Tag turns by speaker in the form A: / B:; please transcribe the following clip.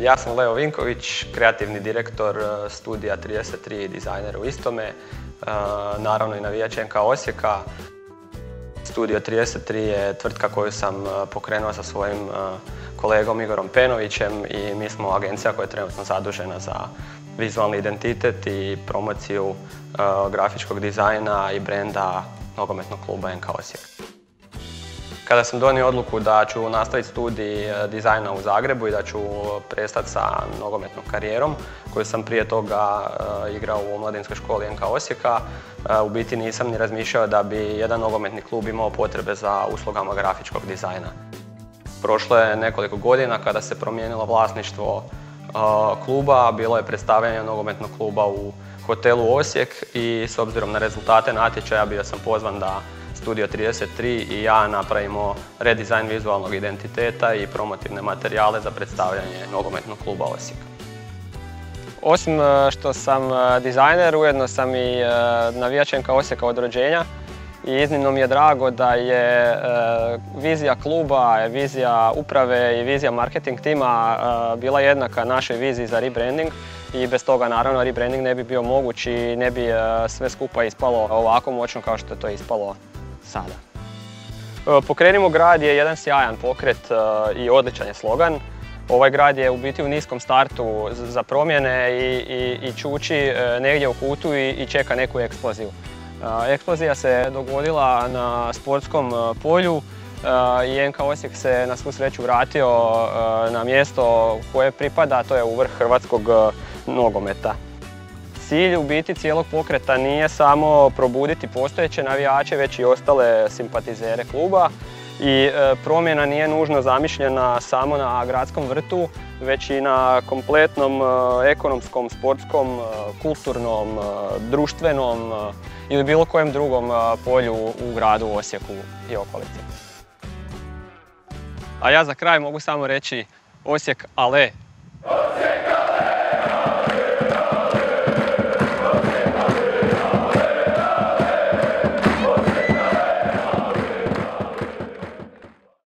A: Ja sam Leo Vinković, kreativni direktor e, studija 33 i dizajner u istome, e, naravno i navijač NK Osijeka. Studio 33 je tvrtka koju sam e, pokrenuo sa svojim kolegom Igorom Penovićem i mi smo agencija koja je trenutno zadužena za vizualni identitet i promociju grafičkog dizajna i brenda nogometnog kluba NK Osijek. Kada sam donio odluku da ću nastaviti studij e, dizajna u Zagrebu i da ću prestati sa nogometnom karijerom, koju sam prije toga e, igrao u omladinskoj školi NK Osijeka, e, u biti nisam ni razmišljao da bi jedan nogometni klub imao potrebe za uslugama grafičkog dizajna. Prošlo je nekoliko godina kada se promijenilo vlasništvo kluba, bilo je predstavljanje nogometnog kluba u hotelu Osijek i s obzirom na rezultate natječaja bio sam pozvan da Studio 33 i ja napravimo redizajn vizualnog identiteta i promotivne materijale za predstavljanje nogometnog kluba Osijeka. Osim e, što sam e, dizajner, ujedno sam i e, navijačenka Osijeka od rođenja i iznimno mi je drago da je vizija kluba, vizija uprave i vizija marketing tima bila jednaka našoj viziji za rebranding i bez toga naravno rebranding ne bi bio moguć i ne bi sve skupa ispalo ovako moćno kao što je to ispalo sada. E, Pokrenimo grad je jedan sjajan pokret e, i odličan je slogan. Ovaj grad je u biti u niskom startu za promjene i, čuči e, negdje u kutu i, čeka neku eksploziju. Eksplozija se dogodila na sportskom polju i NK Osijek se na svu sreću vratio na mjesto koje pripada, to je u vrh hrvatskog nogometa. Cilj u biti cijelog pokreta nije samo probuditi postojeće navijače, već i ostale simpatizere kluba. I e, promjena nije nužno zamišljena samo na gradskom vrtu, već i na kompletnom e, ekonomskom, sportskom, e, kulturnom, društvenom ili bilo kojem drugom polju u gradu Osijeku i okolici. A ja za kraj mogu samo reći Osijek ale!